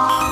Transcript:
Bye.